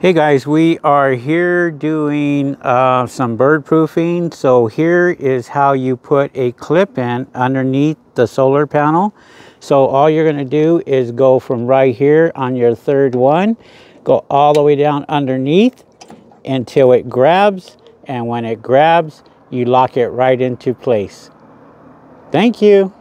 Hey guys, we are here doing uh, some bird proofing. So here is how you put a clip in underneath the solar panel. So all you're gonna do is go from right here on your third one, go all the way down underneath until it grabs. And when it grabs, you lock it right into place. Thank you.